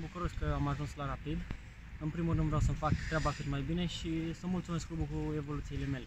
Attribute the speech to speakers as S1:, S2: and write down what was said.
S1: Sunt bucuros că am ajuns la Rapid. În primul rând vreau să-mi fac treaba cât mai bine și să mulțumesc clubul cu evoluțiile mele.